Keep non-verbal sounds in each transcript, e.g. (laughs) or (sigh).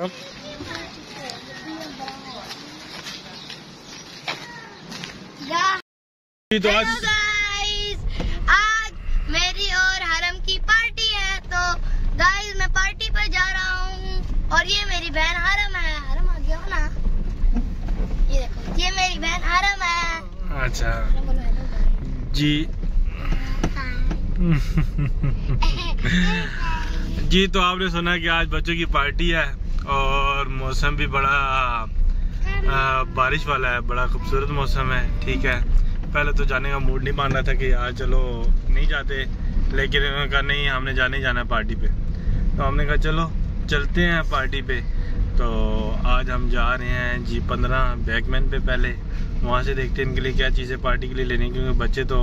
जी तो आज आज मेरी और हरम की पार्टी है तो गाइस मैं पार्टी पर जा रहा हूँ और ये मेरी बहन हरम है। हरम आ गया हो ना? ये देखो ये मेरी बहन हरम है। अच्छा। जी। (laughs) जी तो आपने सुना कि आज बच्चों की पार्टी है। और मौसम भी बड़ा आ, बारिश वाला है बड़ा खूबसूरत मौसम है ठीक है। पहले तो जाने का मूड नहीं मान रहा था कि यार चलो नहीं जाते लेकिन उन्होंने कहा नहीं हमने जाने ही जाना है पार्टी पे। तो हमने कहा चलो चलते हैं पार्टी पे। तो आज हम जा रहे हैं जी पंद्रह बैकमैन पे पहले। वहाँ से देखते हैं इनके लिए क्या चीज़ें पार्टी के लिए लेनी क्योंकि बच्चे तो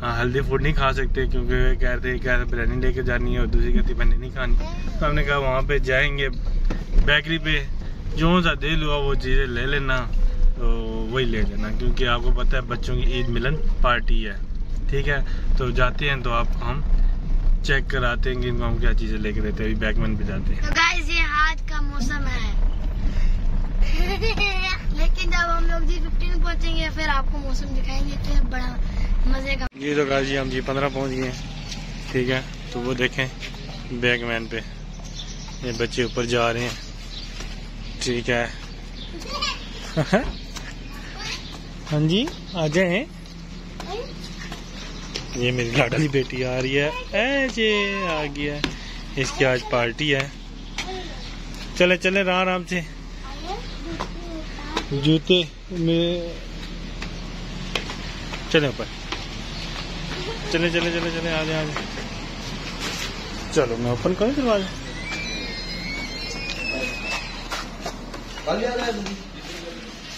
हाँ, हेल्दी फ़ूड नहीं खा सकते क्योंकि कह रहे थे कह बिरयानी लेके जानी है और दूसरी कहती मैंने नहीं खानी। तो हमने कहा वहाँ पे जाएँगे बेकरी पे जो सा दिल हुआ वो चीज़ें ले लेना तो वही ले लेना। क्योंकि आपको पता है बच्चों की ईद मिलन पार्टी है ठीक है? तो जाते हैं तो आप हम चेक कराते हैं कि इनको हम क्या चीज़ें लेके देते हैं। अभी बैकमैन पे जाते हैं। तो का मौसम है। (laughs) लेकिन जब हम लोग जी फिफ्टीन पहुँचेंगे फिर आपको मौसम दिखाएँगे फिर बड़ा जी तो गाजी, हम जी पंद्रह पहुँच गए ठीक है तो वो देखें बैगमैन पे। ये बच्चे ऊपर जा रहे हैं। ठीक है। (laughs) हाँ जी, आ जाए ये मेरी लाडली बेटी आ रही है। ऐसे आ गया। इसकी आज पार्टी है। चले चले राम आराम से। जूते में चले ऊपर। चले चले चले चले, आ जाए आ जाए। चलो, मैं ओपन करूँ दरवाज़ा?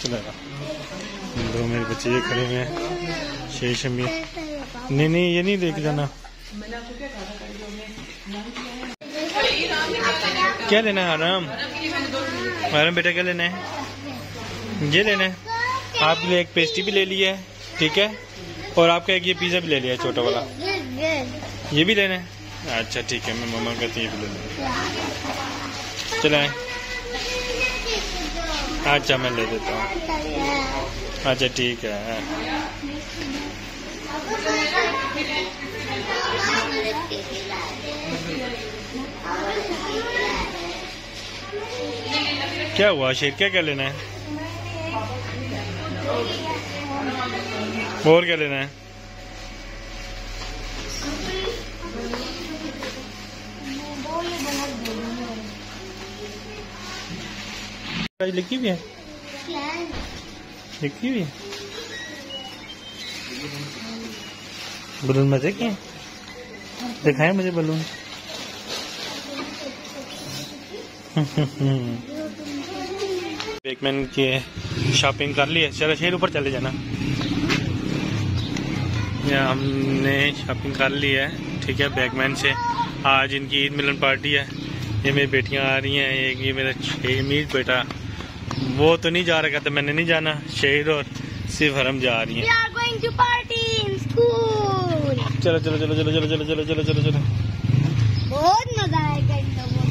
चलेगा दो मेरे बच्चे ये खड़े हैं। शेर शमीर नहीं नहीं, ये नहीं लेके जाना। क्या लेना है, आराम? आराम, बेटा, क्या लेना है? ये लेना है। लिए एक पेस्ट्री भी ले लिया है, ठीक है? और आपका एक ये पिज़्ज़ा भी ले लिया छोटा वाला। ये भी लेना है? अच्छा ठीक है, मैं मम्मा कहती ये भी ले चलाएँ अच्छा मैं ले देता हूँ। अच्छा ठीक है क्या हुआ, शेर? क्या क्या लेना है? और क्या लेना है? लिखी हुई है? लिखी हुई है? बलून मज़े के दिखाए मुझे बलून। (laughs) बेकमैन की शॉपिंग कर ली है। चलो शेर ऊपर चले जाना। यहाँ हमने शॉपिंग कर ली है ठीक है बैकमैन से। आज इनकी ईद मिलन पार्टी है। ये मेरी बेटियाँ आ रही हैं एक ये मेरा शेमीर बेटा। वो तो नहीं जा रहा कहता मैंने नहीं जाना। शहीद और सिर्फ़ हरम जा रही हैं. चलो चलो चलो चलो चलो चलो चलो चलो चलो चलो। बहुत मज़ा आएगा इन लोगों